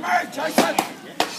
Mike, Jason.